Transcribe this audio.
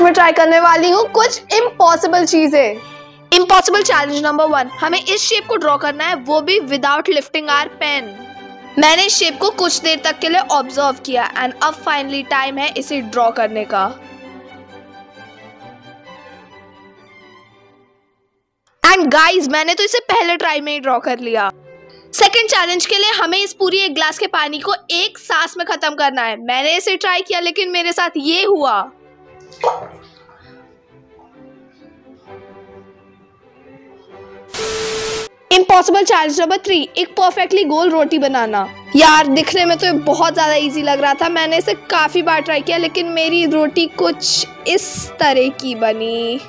आज मैं ट्राई करने वाली हूँ कुछ इम्पॉसिबल चीज़ें। इम्पॉसिबल चैलेंज नंबर वन हमें इस शेप को ड्रॉ करना है, वो भी विदाउट लिफ्टिंग आर पेन मैंने इस शेप को कुछ देर तक के लिए ऑब्ज़र्व किया एंड अब फाइनली टाइम है इसे ड्रॉ करने का। एंड गाइस मैंने तो इसे पहले ट्राई में ही ड्रॉ कर लिया। सेकेंड चैलेंज के लिए हमें इस पूरी एक ग्लास के पानी को एक सांस में खत्म करना है। मैंने इसे ट्राई किया, लेकिन मेरे साथ ये हुआ। इम्पॉसिबल चैलेंज नंबर थ्री एक परफेक्टली गोल रोटी बनाना। यार, दिखने में तो बहुत ज़्यादा इजी लग रहा था। मैंने इसे काफ़ी बार ट्राई किया, लेकिन मेरी रोटी कुछ इस तरह की बनी।